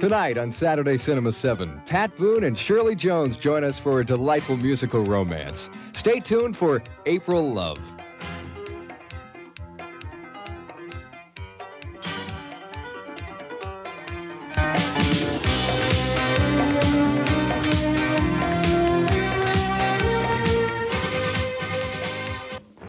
Tonight on Saturday Cinema 7, Pat Boone and Shirley Jones join us for a delightful musical romance. Stay tuned for April Love.